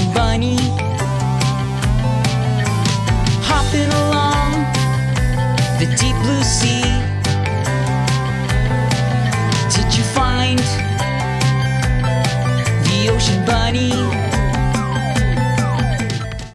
and bunny Hopping along the deep blue sea Did you find the ocean bunny?